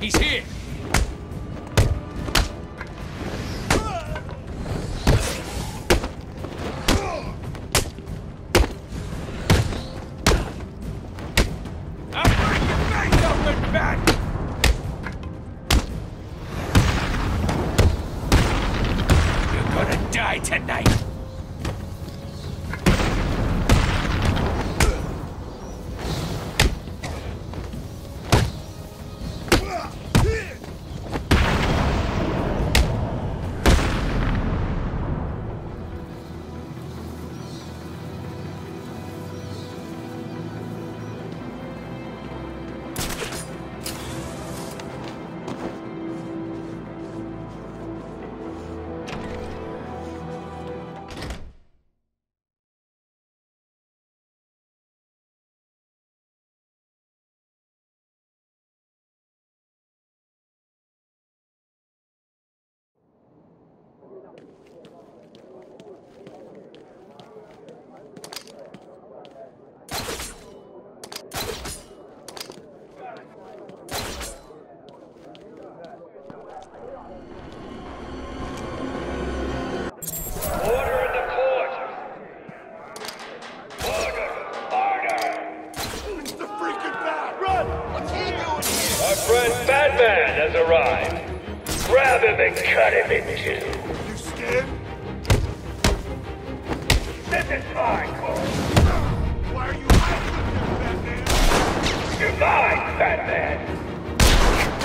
He's here! I'll break friend Batman has arrived. Grab him and cut him in two. You scared? This is my court. Why are you hiding in Batman? You're mine, Batman.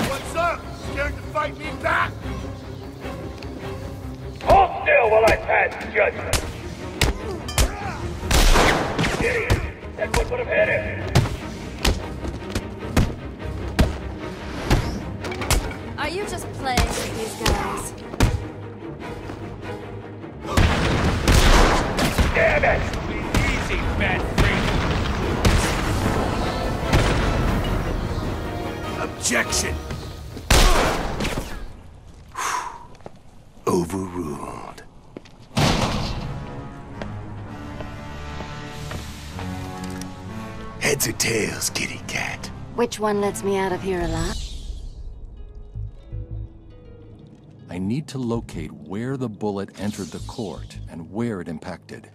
What's up? Scared to fight me back? Hold still while I pass judgment. Idiot! That one would have hit him. You just playing with these guys? Damn it! Easy, Bat Freak! Objection! Overruled. Heads or tails, kitty cat? Which one lets me out of here alive? I need to locate where the bullet entered the court and where it impacted.